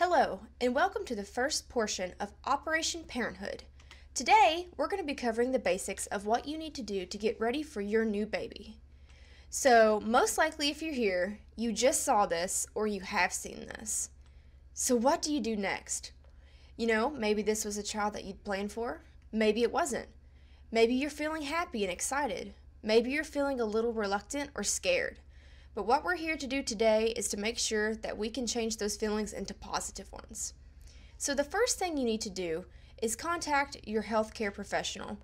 Hello, and welcome to the first portion of Operation Parenthood. Today, we're going to be covering the basics of what you need to do to get ready for your new baby. So, most likely, if you're here, you just saw this or you have seen this. So, what do you do next? You know, maybe this was a child that you'd planned for, maybe it wasn't. Maybe you're feeling happy and excited. Maybe you're feeling a little reluctant or scared. But what we're here to do today is to make sure that we can change those feelings into positive ones. So, the first thing you need to do is contact your healthcare professional.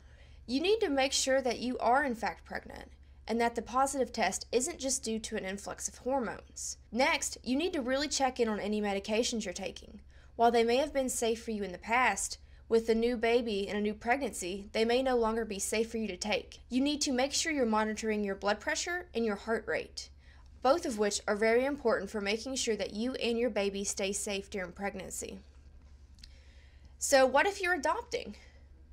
You need to make sure that you are, in fact, pregnant and that the positive test isn't just due to an influx of hormones. Next, you need to really check in on any medications you're taking. While they may have been safe for you in the past, with a new baby and a new pregnancy, they may no longer be safe for you to take. You need to make sure you're monitoring your blood pressure and your heart rate both of which are very important for making sure that you and your baby stay safe during pregnancy. So, what if you're adopting?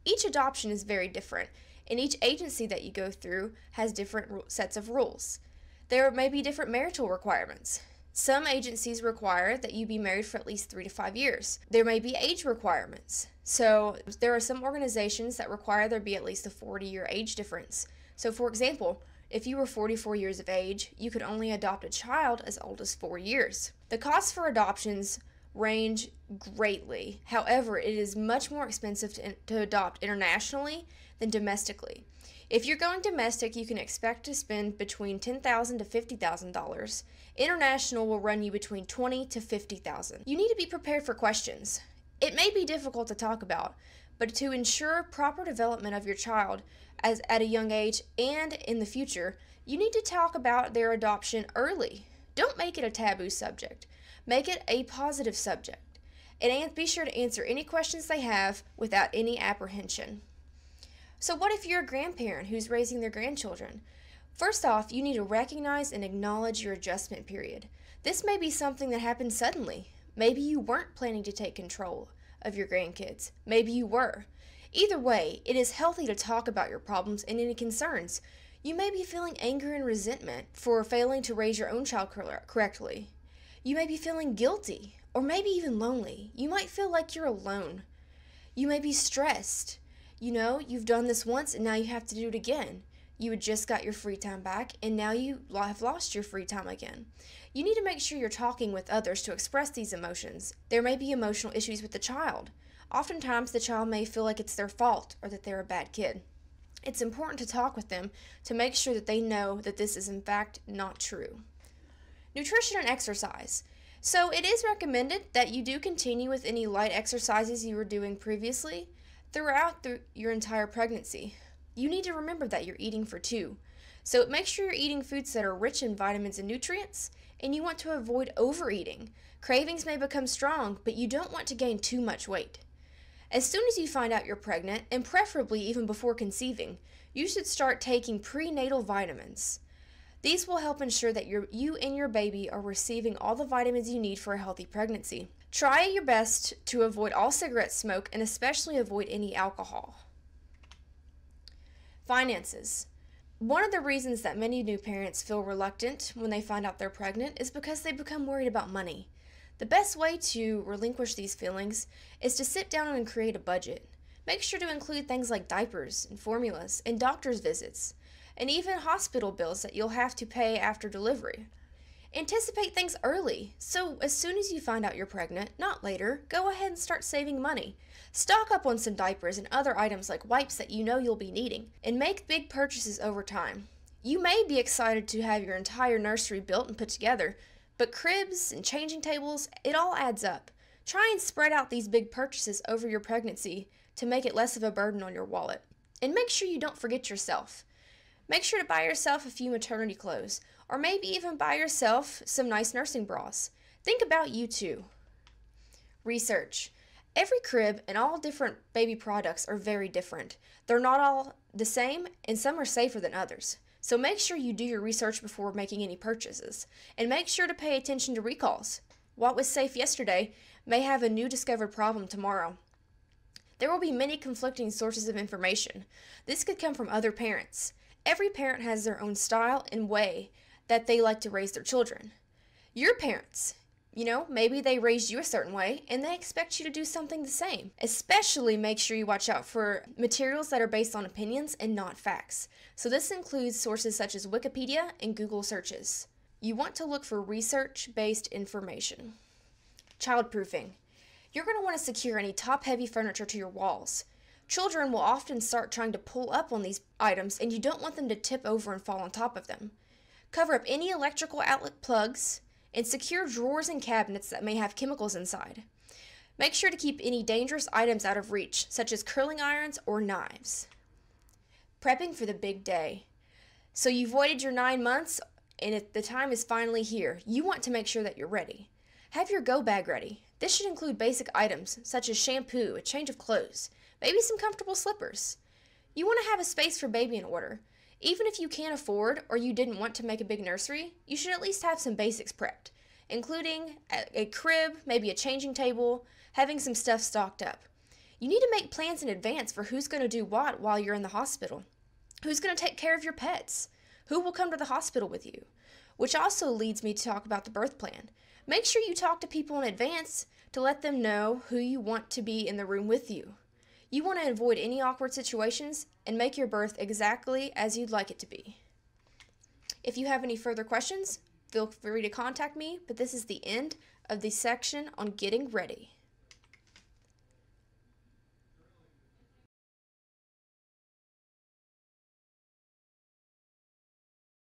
Each adoption is very different, and each agency that you go through has different sets of rules. There may be different marital requirements. Some agencies require that you be married for at least three to five years. There may be age requirements. So, there are some organizations that require there be at least a 40 year age difference. So, for example, if you were 44 years of age, you could only adopt a child as old as four years. The costs for adoptions range greatly. However, it is much more expensive to, to adopt internationally than domestically. If you're going domestic, you can expect to spend between 10,000 to $50,000. International will run you between 20 to 50,000. You need to be prepared for questions. It may be difficult to talk about, but to ensure proper development of your child as at a young age and in the future, you need to talk about their adoption early. Don't make it a taboo subject. Make it a positive subject. And be sure to answer any questions they have without any apprehension. So, what if you're a grandparent who's raising their grandchildren? First off, you need to recognize and acknowledge your adjustment period. This may be something that happened suddenly. Maybe you weren't planning to take control of your grandkids. Maybe you were. Either way, it is healthy to talk about your problems and any concerns. You may be feeling anger and resentment for failing to raise your own child correctly. You may be feeling guilty or maybe even lonely. You might feel like you're alone. You may be stressed. You know, you've done this once and now you have to do it again. You had just got your free time back, and now you have lost your free time again. You need to make sure you're talking with others to express these emotions. There may be emotional issues with the child. Oftentimes, the child may feel like it's their fault or that they're a bad kid. It's important to talk with them to make sure that they know that this is, in fact, not true. Nutrition and exercise. So, it is recommended that you do continue with any light exercises you were doing previously throughout the, your entire pregnancy you need to remember that you're eating for two. So make sure you're eating foods that are rich in vitamins and nutrients, and you want to avoid overeating. Cravings may become strong, but you don't want to gain too much weight. As soon as you find out you're pregnant, and preferably even before conceiving, you should start taking prenatal vitamins. These will help ensure that you and your baby are receiving all the vitamins you need for a healthy pregnancy. Try your best to avoid all cigarette smoke and especially avoid any alcohol. Finances. One of the reasons that many new parents feel reluctant when they find out they're pregnant is because they become worried about money. The best way to relinquish these feelings is to sit down and create a budget. Make sure to include things like diapers and formulas and doctor's visits, and even hospital bills that you'll have to pay after delivery. Anticipate things early, so as soon as you find out you're pregnant, not later, go ahead and start saving money. Stock up on some diapers and other items like wipes that you know you'll be needing, and make big purchases over time. You may be excited to have your entire nursery built and put together, but cribs and changing tables, it all adds up. Try and spread out these big purchases over your pregnancy to make it less of a burden on your wallet. And make sure you don't forget yourself. Make sure to buy yourself a few maternity clothes, or maybe even buy yourself some nice nursing bras. Think about you too. Research. Every crib and all different baby products are very different. They're not all the same, and some are safer than others. So make sure you do your research before making any purchases. And make sure to pay attention to recalls. What was safe yesterday may have a new discovered problem tomorrow. There will be many conflicting sources of information. This could come from other parents. Every parent has their own style and way that they like to raise their children. Your parents, You know, maybe they raised you a certain way and they expect you to do something the same. Especially make sure you watch out for materials that are based on opinions and not facts. So, this includes sources such as Wikipedia and Google searches. You want to look for research based information. Childproofing. You're going to want to secure any top heavy furniture to your walls. Children will often start trying to pull up on these items, and you don't want them to tip over and fall on top of them. Cover up any electrical outlet plugs and secure drawers and cabinets that may have chemicals inside. Make sure to keep any dangerous items out of reach, such as curling irons or knives. Prepping for the big day. So you've waited your nine months, and the time is finally here. You want to make sure that you're ready. Have your go bag ready. This should include basic items such as shampoo, a change of clothes, maybe some comfortable slippers. You want to have a space for baby in order. Even if you can't afford or you didn't want to make a big nursery, you should at least have some basics prepped, including a, a crib, maybe a changing table, having some stuff stocked up. You need to make plans in advance for who's going to do what while you're in the hospital. Who's going to take care of your pets? Who will come to the hospital with you? Which also leads me to talk about the birth plan. Make sure you talk to people in advance to let them know who you want to be in the room with you. You want to avoid any awkward situations and make your birth exactly as you'd like it to be. If you have any further questions, feel free to contact me, but this is the end of the section on getting ready.